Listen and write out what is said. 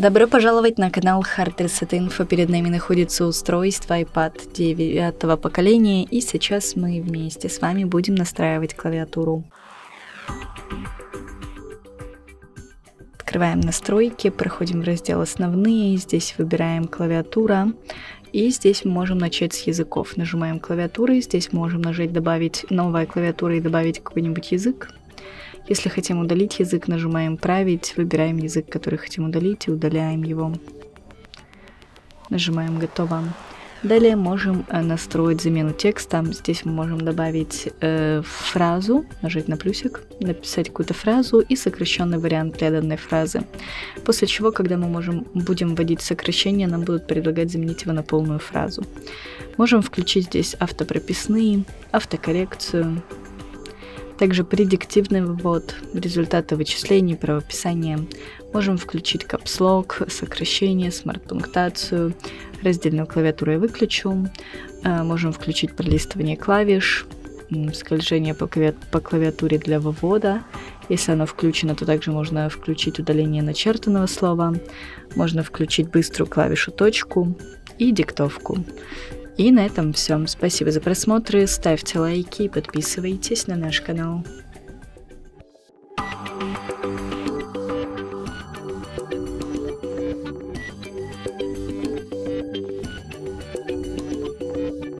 Добро пожаловать на канал Hard Reset Info. Перед нами находится устройство iPad 9 поколения, и сейчас мы вместе с вами будем настраивать клавиатуру. Открываем настройки, проходим в раздел «Основные», здесь выбираем «Клавиатура», и здесь мы можем начать с языков. Нажимаем клавиатуры, здесь можем нажать «Добавить новая клавиатура» и добавить какой-нибудь язык. Если хотим удалить язык, нажимаем «Править», выбираем язык, который хотим удалить и удаляем его. Нажимаем «Готово». Далее можем э, настроить замену текста. Здесь мы можем добавить э, фразу, нажать на плюсик, написать какую-то фразу и сокращенный вариант для данной фразы. После чего, когда мы можем, будем вводить сокращение, нам будут предлагать заменить его на полную фразу. Можем включить здесь автопрописные, автокоррекцию, также предиктивный ввод, результаты вычислений, правописания. Можем включить капслог, сокращение, смарт-пунктацию, раздельную клавиатуру я выключу. Э, можем включить пролистывание клавиш, скольжение по, клавиатуре для вывода. Если оно включено, то также можно включить удаление начертанного слова. Можно включить быструю клавишу точку и диктовку. И на этом все. Спасибо за просмотры, ставьте лайки и подписывайтесь на наш канал.